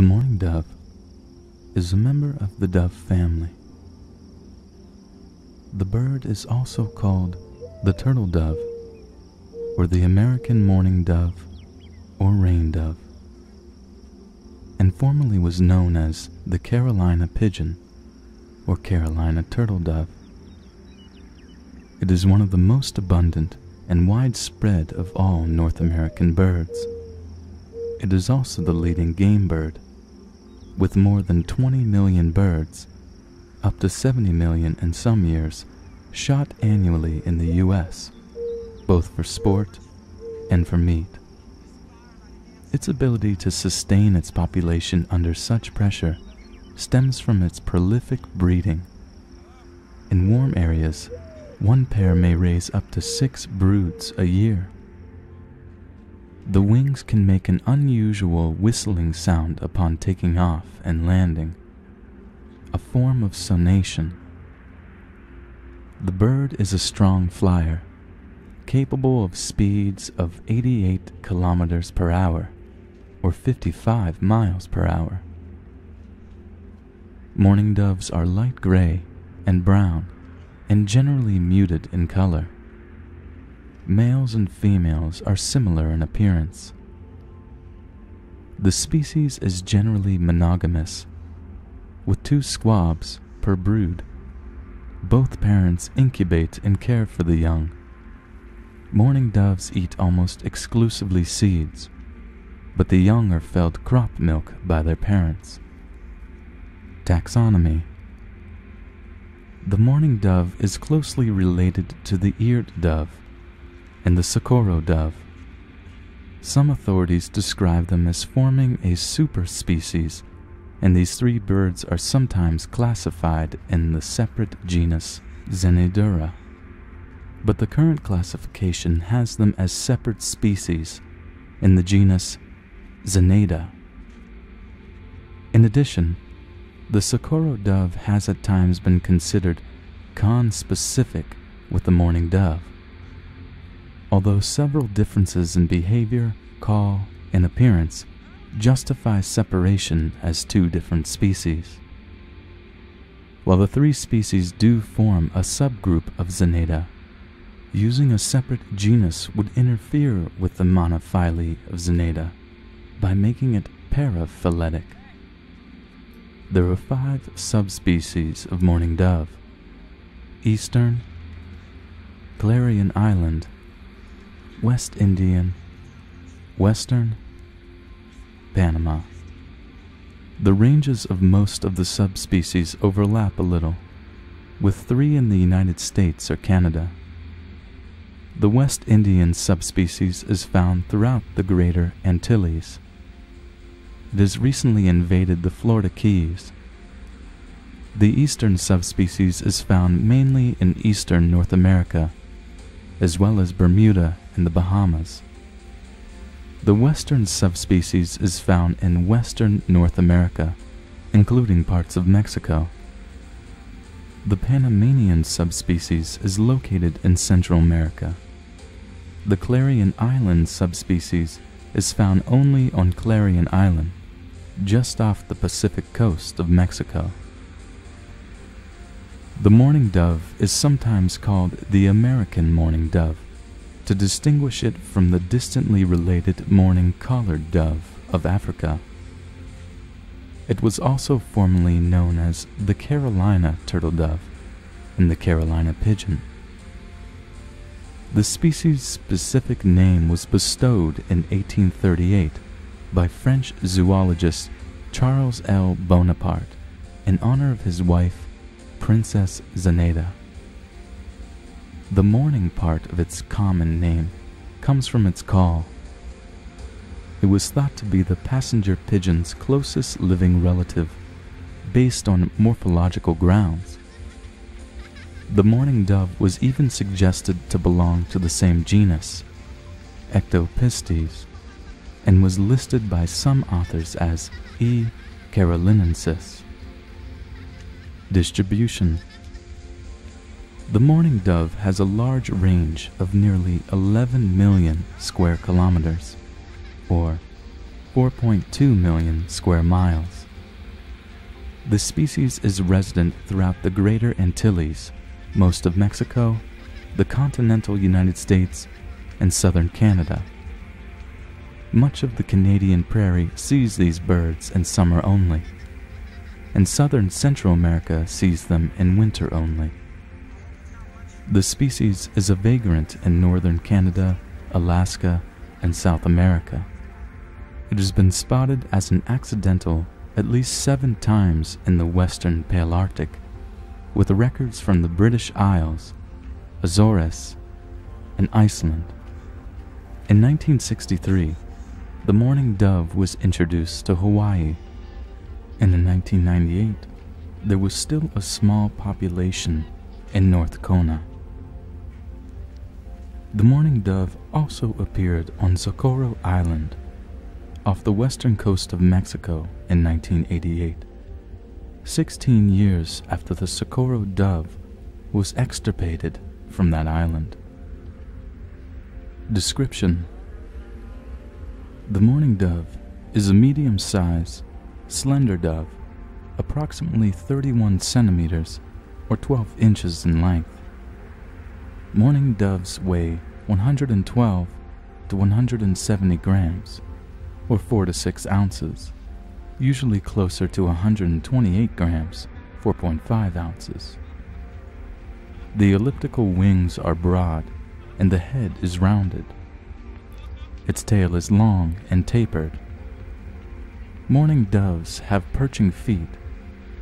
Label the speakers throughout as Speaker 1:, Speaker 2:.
Speaker 1: The mourning dove is a member of the dove family. The bird is also called the turtle dove, or the American mourning dove, or rain dove, and formerly was known as the Carolina pigeon, or Carolina turtle dove. It is one of the most abundant and widespread of all North American birds. It is also the leading game bird, with more than 20 million birds, up to 70 million in some years, shot annually in the U.S., both for sport and for meat. Its ability to sustain its population under such pressure stems from its prolific breeding. In warm areas, one pair may raise up to six broods a year. The wings can make an unusual whistling sound upon taking off and landing, a form of sonation. The bird is a strong flyer, capable of speeds of 88 kilometers per hour or 55 miles per hour. Mourning doves are light gray and brown and generally muted in color. Males and females are similar in appearance. The species is generally monogamous, with two squabs per brood. Both parents incubate and care for the young. Mourning doves eat almost exclusively seeds, but the young are fed crop milk by their parents. Taxonomy The mourning dove is closely related to the eared dove and the socorro dove. Some authorities describe them as forming a superspecies, and these three birds are sometimes classified in the separate genus Zenaidura. But the current classification has them as separate species in the genus Zenaida. In addition, the Socorro dove has at times been considered conspecific with the mourning dove. Although several differences in behavior, call, and appearance justify separation as two different species. While the three species do form a subgroup of Zenaida, using a separate genus would interfere with the monophyly of Zenaida by making it paraphyletic. There are five subspecies of mourning dove Eastern, Clarion Island, West Indian, Western, Panama. The ranges of most of the subspecies overlap a little, with three in the United States or Canada. The West Indian subspecies is found throughout the Greater Antilles. It has recently invaded the Florida Keys. The eastern subspecies is found mainly in eastern North America, as well as Bermuda and the Bahamas. The western subspecies is found in western North America, including parts of Mexico. The Panamanian subspecies is located in Central America. The Clarion Island subspecies is found only on Clarion Island, just off the Pacific coast of Mexico. The mourning dove is sometimes called the American mourning dove to distinguish it from the distantly related mourning collared dove of Africa. It was also formerly known as the Carolina turtle dove and the Carolina pigeon. The species specific name was bestowed in 1838 by French zoologist Charles L. Bonaparte in honor of his wife, Princess Zenada. The mourning part of its common name comes from its call. It was thought to be the passenger pigeon's closest living relative based on morphological grounds. The mourning dove was even suggested to belong to the same genus, Ectopistes, and was listed by some authors as E. carolinensis. Distribution The mourning dove has a large range of nearly 11 million square kilometers, or 4.2 million square miles. The species is resident throughout the greater Antilles, most of Mexico, the continental United States, and southern Canada. Much of the Canadian prairie sees these birds in summer only, and southern Central America sees them in winter only. The species is a vagrant in northern Canada, Alaska, and South America. It has been spotted as an accidental at least seven times in the western Palearctic, with records from the British Isles, Azores, and Iceland. In 1963, the mourning dove was introduced to Hawaii, and in 1998, there was still a small population in North Kona. The mourning dove also appeared on Socorro Island off the western coast of Mexico in 1988, 16 years after the Socorro dove was extirpated from that island. Description The mourning dove is a medium sized, slender dove, approximately 31 centimeters or 12 inches in length. Mourning doves weigh 112 to 170 grams or 4 to 6 ounces, usually closer to 128 grams, 4.5 ounces. The elliptical wings are broad and the head is rounded. Its tail is long and tapered. Mourning doves have perching feet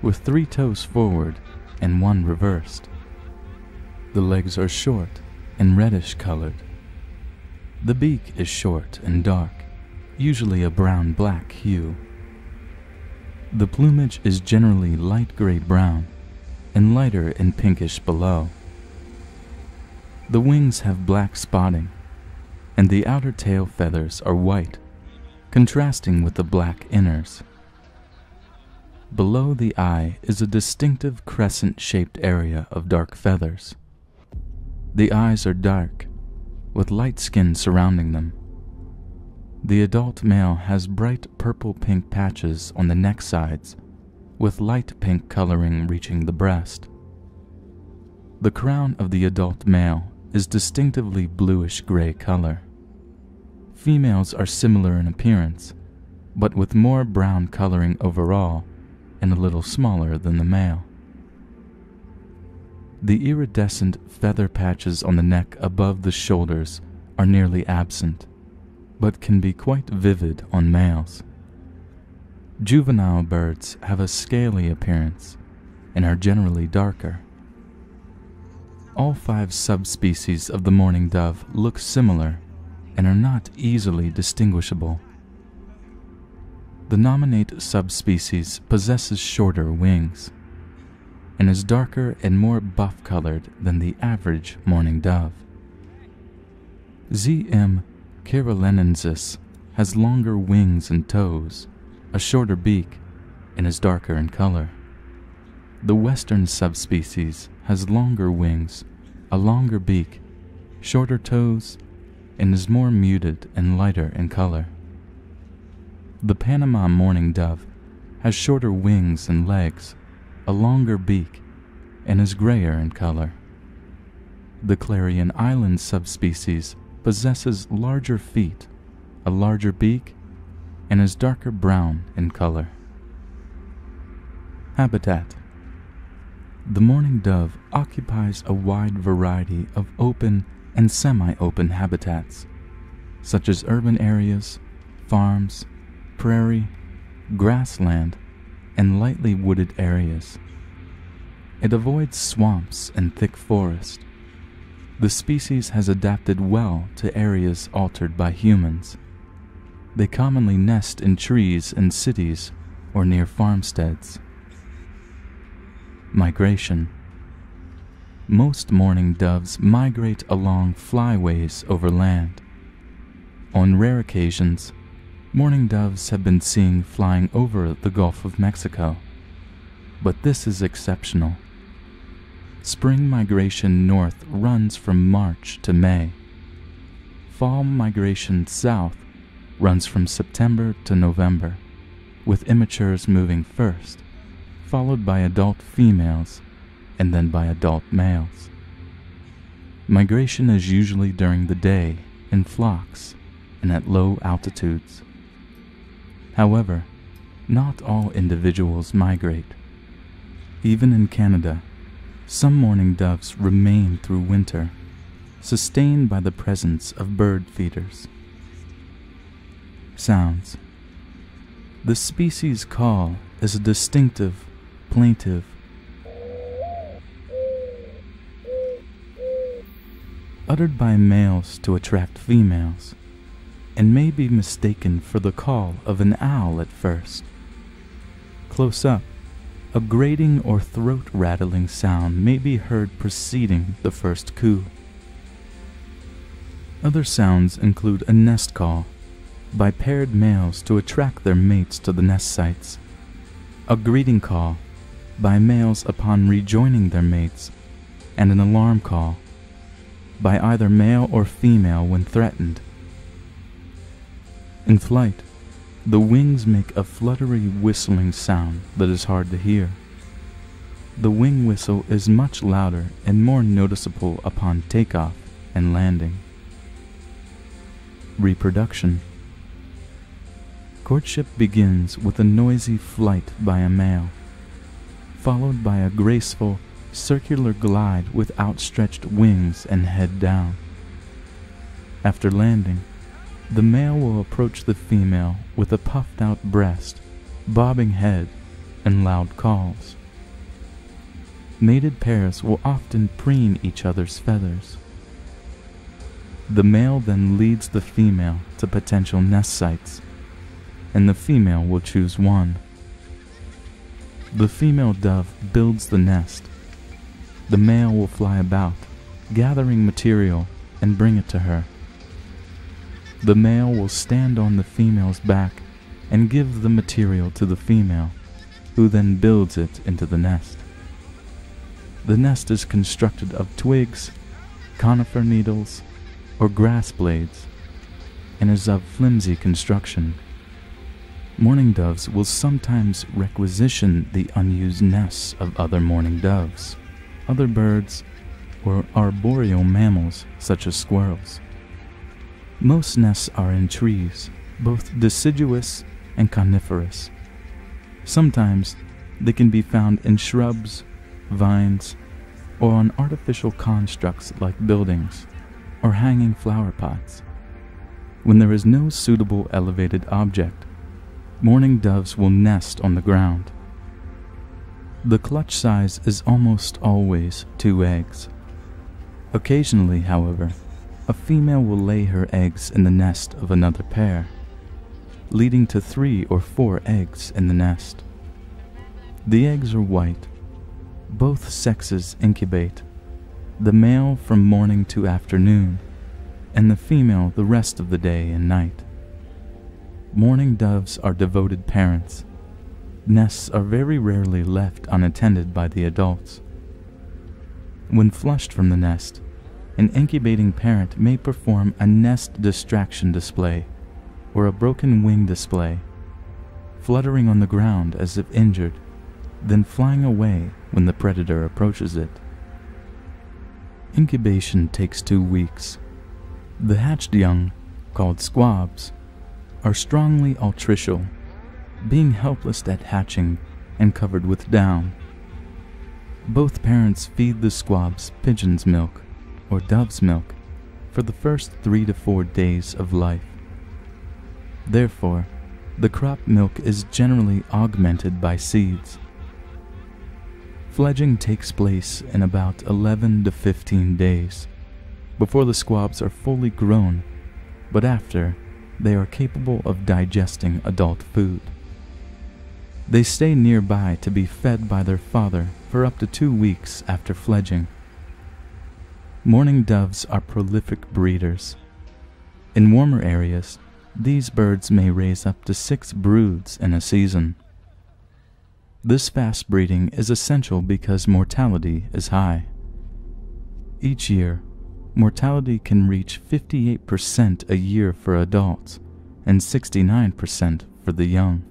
Speaker 1: with three toes forward and one reversed. The legs are short and reddish colored. The beak is short and dark usually a brown black hue. The plumage is generally light gray brown and lighter and pinkish below. The wings have black spotting, and the outer tail feathers are white, contrasting with the black inners. Below the eye is a distinctive crescent shaped area of dark feathers. The eyes are dark, with light skin surrounding them. The adult male has bright purple pink patches on the neck sides, with light pink coloring reaching the breast. The crown of the adult male is distinctively bluish gray color. Females are similar in appearance, but with more brown coloring overall and a little smaller than the male. The iridescent feather patches on the neck above the shoulders are nearly absent but can be quite vivid on males. Juvenile birds have a scaly appearance and are generally darker. All five subspecies of the mourning dove look similar and are not easily distinguishable. The nominate subspecies possesses shorter wings and is darker and more buff colored than the average mourning dove. ZM Carolinensis has longer wings and toes, a shorter beak, and is darker in color. The western subspecies has longer wings, a longer beak, shorter toes, and is more muted and lighter in color. The Panama mourning dove has shorter wings and legs, a longer beak, and is grayer in color. The Clarion Island subspecies possesses larger feet, a larger beak, and is darker brown in color. Habitat The mourning dove occupies a wide variety of open and semi open habitats, such as urban areas, farms, prairie, grassland, and lightly wooded areas. It avoids swamps and thick forest the species has adapted well to areas altered by humans. They commonly nest in trees in cities or near farmsteads. Migration Most mourning doves migrate along flyways over land. On rare occasions, mourning doves have been seen flying over the Gulf of Mexico, but this is exceptional. Spring migration north runs from March to May. Fall migration south runs from September to November, with immatures moving first, followed by adult females, and then by adult males. Migration is usually during the day in flocks and at low altitudes. However, not all individuals migrate. Even in Canada, some mourning doves remain through winter, sustained by the presence of bird feeders. Sounds The species call is a distinctive, plaintive, uttered by males to attract females, and may be mistaken for the call of an owl at first. Close up, a grating or throat rattling sound may be heard preceding the first coo. Other sounds include a nest call by paired males to attract their mates to the nest sites, a greeting call by males upon rejoining their mates, and an alarm call by either male or female when threatened. In flight, the wings make a fluttery whistling sound that is hard to hear. The wing whistle is much louder and more noticeable upon takeoff and landing. Reproduction Courtship begins with a noisy flight by a male, followed by a graceful circular glide with outstretched wings and head down. After landing, the male will approach the female with a puffed out breast, bobbing head, and loud calls. Mated pairs will often preen each other's feathers. The male then leads the female to potential nest sites, and the female will choose one. The female dove builds the nest the male will fly about, gathering material and bring it to her. The male will stand on the female's back and give the material to the female, who then builds it into the nest. The nest is constructed of twigs, conifer needles, or grass blades, and is of flimsy construction. Mourning doves will sometimes requisition the unused nests of other mourning doves other birds, or arboreal mammals such as squirrels. Most nests are in trees, both deciduous and coniferous. Sometimes they can be found in shrubs, vines, or on artificial constructs like buildings or hanging flower pots. When there is no suitable elevated object, mourning doves will nest on the ground. The clutch size is almost always two eggs. Occasionally, however, a female will lay her eggs in the nest of another pair, leading to three or four eggs in the nest. The eggs are white. Both sexes incubate, the male from morning to afternoon, and the female the rest of the day and night. Mourning doves are devoted parents nests are very rarely left unattended by the adults. When flushed from the nest, an incubating parent may perform a nest distraction display or a broken wing display, fluttering on the ground as if injured, then flying away when the predator approaches it. Incubation takes two weeks. The hatched young, called squabs, are strongly altricial being helpless at hatching and covered with down. Both parents feed the squabs pigeon's milk or dove's milk for the first three to four days of life. Therefore, the crop milk is generally augmented by seeds. Fledging takes place in about 11 to 15 days, before the squabs are fully grown, but after, they are capable of digesting adult food. They stay nearby to be fed by their father for up to two weeks after fledging. Mourning doves are prolific breeders. In warmer areas, these birds may raise up to six broods in a season. This fast breeding is essential because mortality is high. Each year, mortality can reach 58% a year for adults and 69% for the young.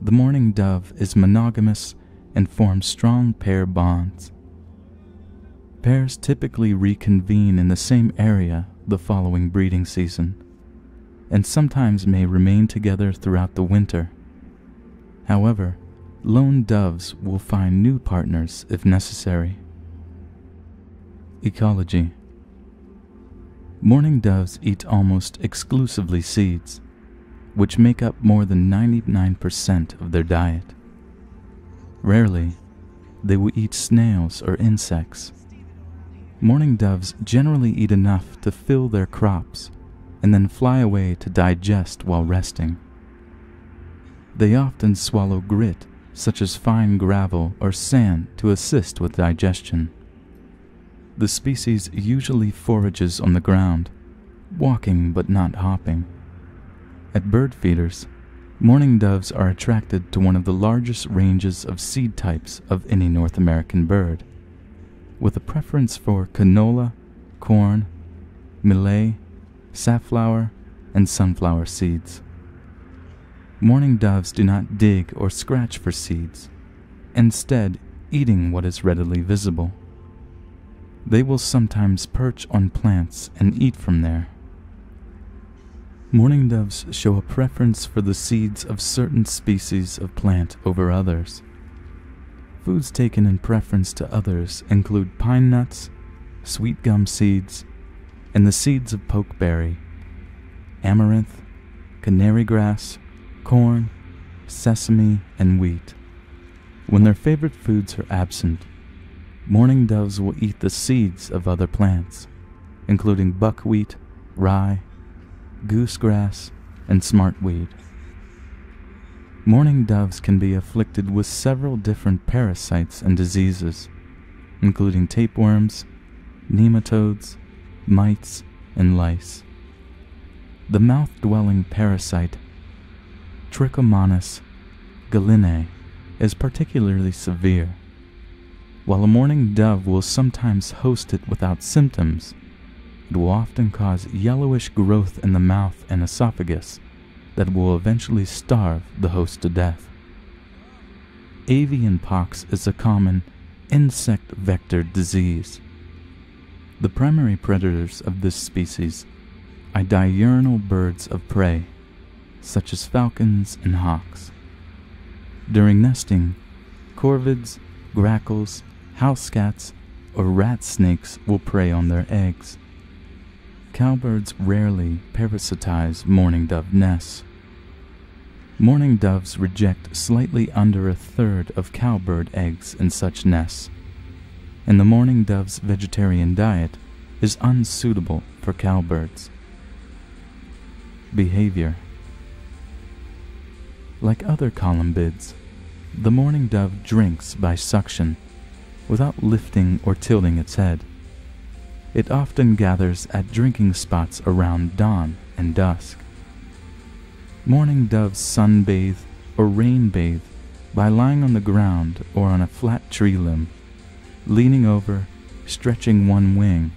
Speaker 1: The mourning dove is monogamous and forms strong pair bonds. Pairs typically reconvene in the same area the following breeding season, and sometimes may remain together throughout the winter. However, lone doves will find new partners if necessary. Ecology Mourning doves eat almost exclusively seeds, which make up more than 99% of their diet. Rarely, they will eat snails or insects. Mourning doves generally eat enough to fill their crops and then fly away to digest while resting. They often swallow grit, such as fine gravel or sand, to assist with digestion. The species usually forages on the ground, walking but not hopping. At bird feeders, mourning doves are attracted to one of the largest ranges of seed types of any North American bird, with a preference for canola, corn, millet, safflower, and sunflower seeds. Mourning doves do not dig or scratch for seeds, instead, eating what is readily visible. They will sometimes perch on plants and eat from there. Mourning doves show a preference for the seeds of certain species of plant over others. Foods taken in preference to others include pine nuts, sweet gum seeds, and the seeds of pokeberry, amaranth, canary grass, corn, sesame, and wheat. When their favorite foods are absent, mourning doves will eat the seeds of other plants, including buckwheat, rye, goosegrass, and smartweed. Mourning doves can be afflicted with several different parasites and diseases, including tapeworms, nematodes, mites, and lice. The mouth dwelling parasite Trichomonas gallinae is particularly severe. While a mourning dove will sometimes host it without symptoms, it will often cause yellowish growth in the mouth and esophagus that will eventually starve the host to death. Avian pox is a common insect vector disease. The primary predators of this species are diurnal birds of prey, such as falcons and hawks. During nesting, corvids, grackles, house cats, or rat snakes will prey on their eggs. Cowbirds rarely parasitize mourning dove nests. Mourning doves reject slightly under a third of cowbird eggs in such nests, and the mourning dove's vegetarian diet is unsuitable for cowbirds. Behavior Like other columbids, the mourning dove drinks by suction without lifting or tilting its head. It often gathers at drinking spots around dawn and dusk. Mourning doves sunbathe or rain bathe by lying on the ground or on a flat tree limb, leaning over, stretching one wing,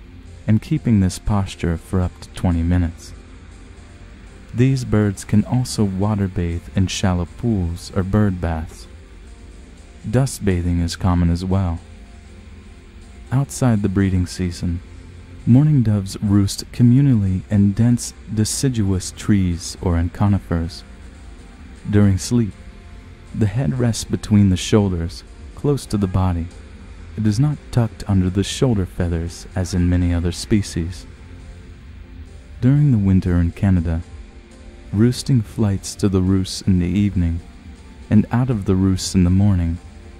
Speaker 1: and keeping this posture for up to 20 minutes. These birds can also water bathe in shallow pools or bird baths. Dust bathing is common as well. Outside the breeding season, Mourning doves roost communally in dense deciduous trees or in conifers. During sleep, the head rests between the shoulders, close to the body. It is not tucked under the shoulder feathers as in many other species. During the winter in Canada, roosting flights to the roosts in the evening and out of the roosts in the morning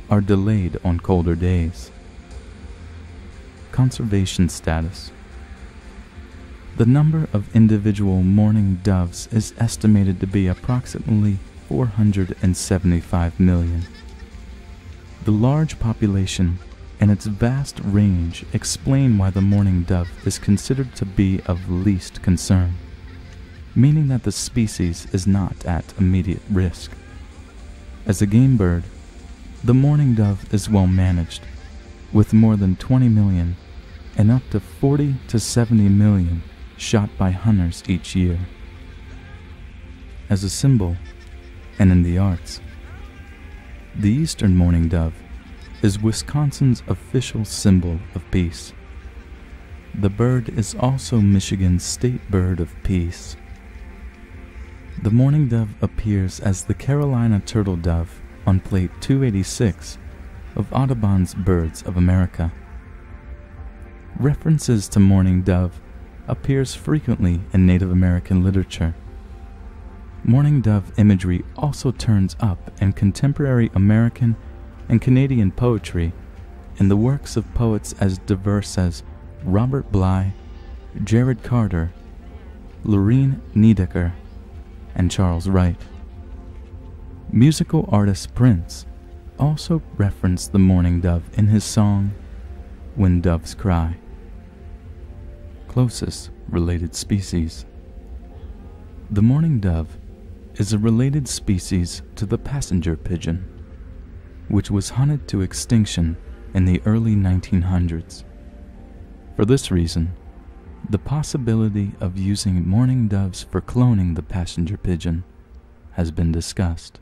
Speaker 1: are delayed on colder days. Conservation status the number of individual mourning doves is estimated to be approximately 475 million. The large population and its vast range explain why the mourning dove is considered to be of least concern, meaning that the species is not at immediate risk. As a game bird, the mourning dove is well managed, with more than 20 million and up to 40 to 70 million shot by hunters each year. as a symbol and in the arts. The eastern mourning dove is Wisconsin's official symbol of peace. The bird is also Michigan's state bird of peace. The mourning dove appears as the Carolina turtle dove on plate 286 of Audubon's Birds of America. References to mourning dove appears frequently in Native American literature. Mourning dove imagery also turns up in contemporary American and Canadian poetry in the works of poets as diverse as Robert Bly, Jared Carter, Lorine Niedecker, and Charles Wright. Musical artist Prince also referenced the mourning dove in his song When Doves Cry. Closest related species. The mourning dove is a related species to the passenger pigeon, which was hunted to extinction in the early 1900s. For this reason, the possibility of using mourning doves for cloning the passenger pigeon has been discussed.